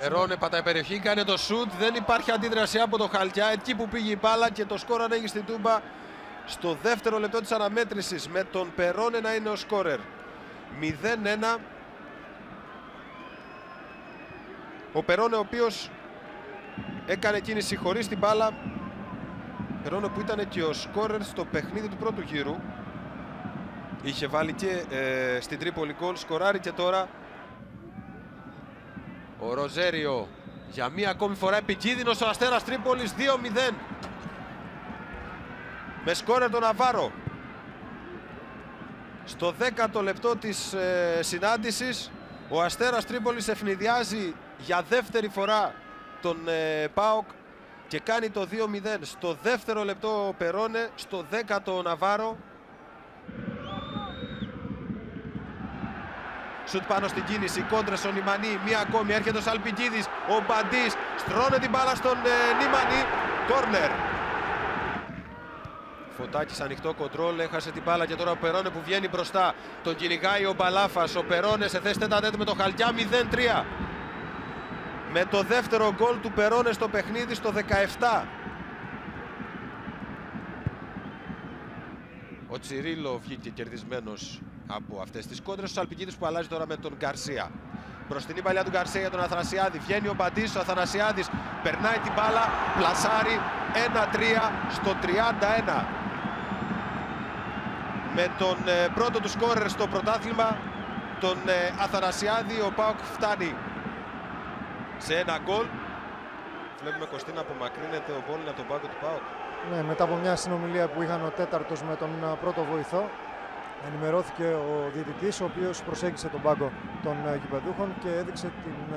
Ερώνε πατάει περιοχή, κάνει το σουτ, δεν υπάρχει αντίδραση από το Χαλκιά, εκεί που πήγε η μπάλα και το σκορ ανοίγει στην Τούμπα στο δεύτερο λεπτό της αναμέτρησης με τον Περόνε να είναι ο σκόρερ. 0-1. Ο Περόνε ο οποίος έκανε κίνηση χωρίς την μπάλα. Περόνε που ήταν και ο σκόρερ στο παιχνίδι του πρώτου γύρου. Είχε βάλει και ε, στην Τρίπολη γκολ, σκοράρει και τώρα ο Ροζέριο για μία ακόμη φορά επικίνδυνος ο Αστέρας Τρίπολης 2-0 με σκόρερ τον Ναβάρο. Στο 10ο λεπτό της ε, συνάντησης ο Αστέρας Τρίπολης ευνηδιάζει για δεύτερη φορά τον ε, ΠΑΟΚ και κάνει το 2-0 στο δεύτερο λεπτό ο Περόνε, στο 10ο ο Ναβάρο Σουτ πάνω στην κίνηση, κόντρα στον Νιμανί, μία ακόμη, έρχεται ο Σαλπικίδης, ο Μπαντής, στρώνε την μπάλα στον ε, Νιμανί, κόρνερ. Φωτάκης ανοιχτό κοντρόλ, έχασε την μπάλα και τώρα ο Περόνε που βγαίνει μπροστά. Τον κυνηγάει ο Μπαλάφας, ο Περόνε σε θέση τέτα με το Χαλκιά 0-3. Με το δεύτερο γκολ του Περόνε στο παιχνίδι στο 17. Ο Τσιρίλο βγήκε κερδισμένος από αυτές τις κόντρες. Ο Σαλπικίδης που αλλάζει τώρα με τον Γκαρσία. Προς την παλιά του Γκαρσία για τον Αθανασιάδη. Βγαίνει ο Μπαντής, ο Αθανασιάδης περνάει την μπάλα, πλασάρει 1-3 στο 31. Με τον ε, πρώτο του σκόρερ στο πρωτάθλημα, τον ε, Αθανασιάδη, ο Πάοκ φτάνει σε ένα γκολ. Βλέπουμε Κωστίνα απομακρύνεται ο Πόλιν από τον πάγκο του Πάοκ. Ναι, μετά από μια συνομιλία που είχαν ο τέταρτος με τον ε, πρώτο βοηθό, ενημερώθηκε ο διαιτητής, ο οποίος προσέγγισε τον πάγκο των ε, γηπεδούχων και έδειξε, την,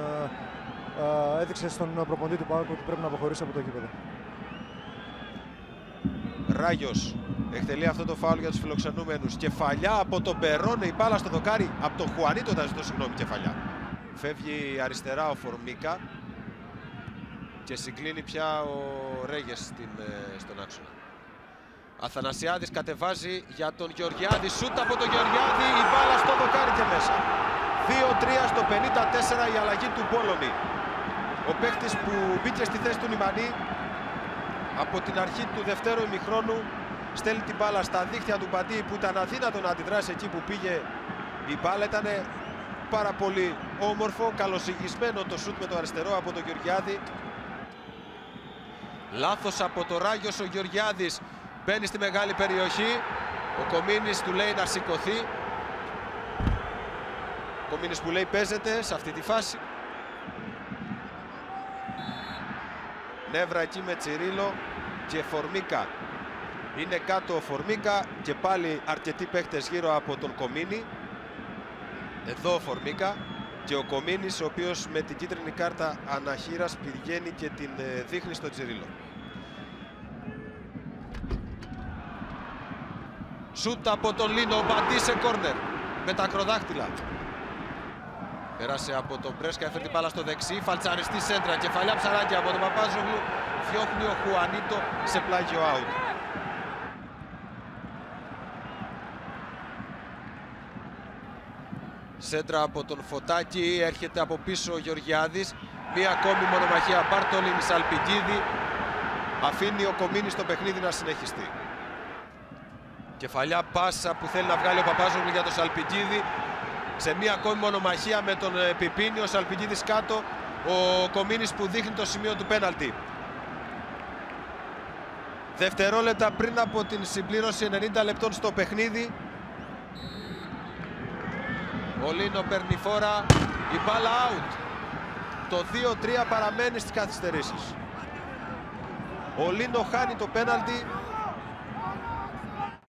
ε, έδειξε στον προποντή του πάγκου ότι πρέπει να αποχωρήσει από το γήπεδο. Ράγιος εκτελεί αυτό το φάουλ για τους φιλοξενούμενους. Κεφαλιά από τον Περόνε, η μπάλα στο δοκάρι. Από τον Χουανίτο θα ζητώ συγγνώμη κεφαλιά. Φεύγει αριστερά ο Φορμίκα και συγκλίνει πια ο Ρέγες στον άξονα. Αθανασιάδης κατεβάζει για τον Γεωργιάδη. Σούτ από τον Γεωργιάδη. Η μπάλα στο δοκάρι και μέσα. 2-3 στο 54 η αλλαγή του Πόλωνη. Ο παίχτης που μπήκε στη θέση του Νιμανί από την αρχή του δευτέρου ημιχρόνου στέλνει την μπάλα στα δίχτυα του Μπαντή που ήταν αδύνατο να αντιδράσει εκεί που πήγε η μπάλα. Ήταν πάρα πολύ όμορφο, καλοσυγισμένο το σούτ με το αριστερό από τον Γεωργιάδη. Λάθος από το Ράγιος ο Γεωργιάδης Μπαίνει στη μεγάλη περιοχή. Ο Κομίνης του λέει να σηκωθεί. Ο Κομίνης που λέει παίζεται σε αυτή τη φάση. Νεύρα εκεί με Τσιρίλο και Φορμίκα. Είναι κάτω ο Φορμίκα και πάλι αρκετοί παίχτες γύρω από τον Κομίνη. Εδώ ο Φορμίκα και ο Κομίνης ο οποίος με την κίτρινη κάρτα αναχείρας πηγαίνει και την ε, δείχνει στο Τσιρίλο. Σούτ από τον Λίνο, Μπαντής σε κόρνερ με τα ακροδάχτυλα. Πέρασε από τον Πρέσκα, έφερε την μπάλα στο δεξί, φαλτσαριστή σέντρα, κεφαλιά ψαράκια από τον Παπάζογλου, διώχνει ο Χουανίτο σε πλάγιο out. Σέντρα από τον Φωτάκη, έρχεται από πίσω ο Γεωργιάδης. Μία ακόμη μονομαχία Μπάρτολη, Μισαλπικίδη. Αφήνει ο Κομίνης το παιχνίδι να συνεχιστεί. Κεφαλιά πάσα που θέλει να βγάλει ο Παπάζογλου για τον Σαλπικίδη. Σε μία ακόμη μονομαχία με τον ε, Πιπίνη, ο Σαλπικίδης κάτω, ο Κομίνης που δείχνει το σημείο του πέναλτη. Δευτερόλεπτα πριν από την συμπλήρωση 90 λεπτών στο παιχνίδι. Ο Λίνο παίρνει φόρα, η μπάλα out. Το 2-3 παραμένει στις καθυστερήσεις. Ο Λίνο χάνει το πέναλτι